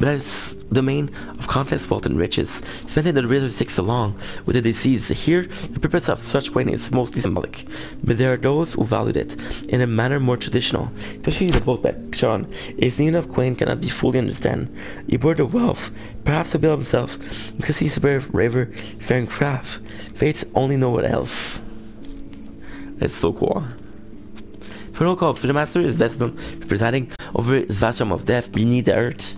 but as the main of contest wealth and riches, spending the river Styx along with the disease Here, the purpose of such coin is mostly symbolic, but there are those who valued it in a manner more traditional, especially the boat that Sean, is needed of Quain cannot be fully understand. He bore the wealth, perhaps to build himself, because he's a brave river faring craft. Fates only know what else. That's so cool. For no call, for the master is best known for presiding over his vast realm of death beneath the earth.